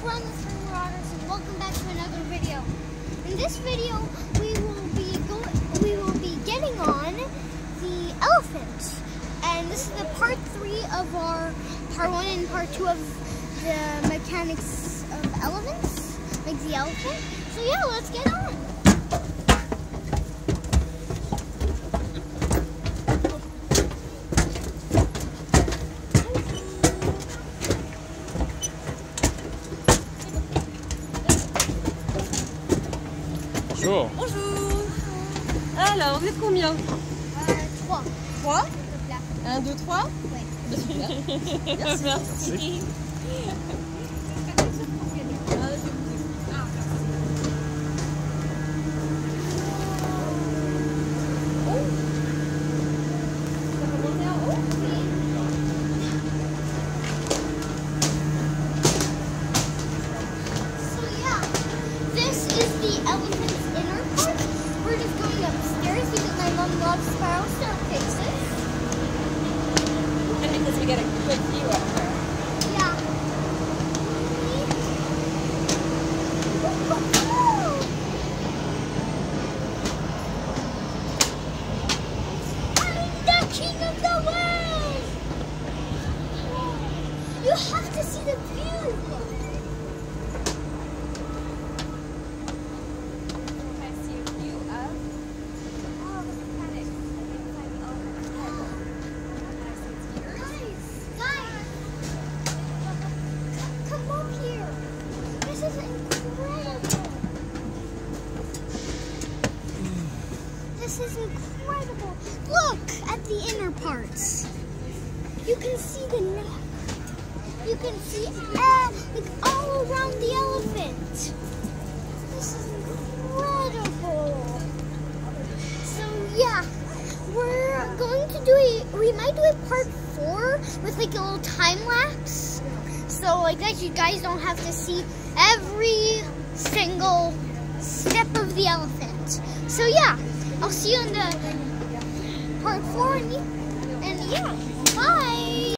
Columbus Marauders and welcome back to another video. In this video, we will be going, we will be getting on the elephant, and this is the part three of our part one and part two of the mechanics of elephants, like the elephant. So yeah, let's get on. Bonjour. Alors, vous êtes combien euh, Trois. Trois Un, deux, trois Ouais. Merci. Merci. Ah, my mom loves spiral staircases. And because we get a good view of her. Yeah. I'm the king of the world! You have to see the view! I see a view of all the mechanics inside the elephant's head. Guys, guys, come up here. This is incredible. This is incredible. Look at the inner parts. You can see the neck. You can see uh, like all around the elephant. This is incredible. So yeah, we're going to do a, we might do a part four with like a little time lapse. So like that you guys don't have to see every single step of the elephant. So yeah, I'll see you in the part four and, yeah, bye.